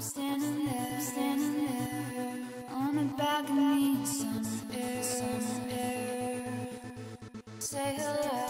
I'm standing there, standing there on a balcony in summer air, summer air. Say hello,